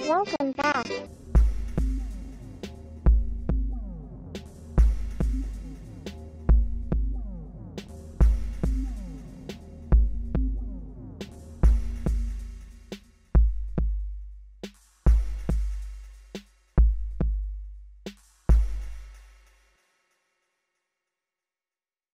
Welcome back.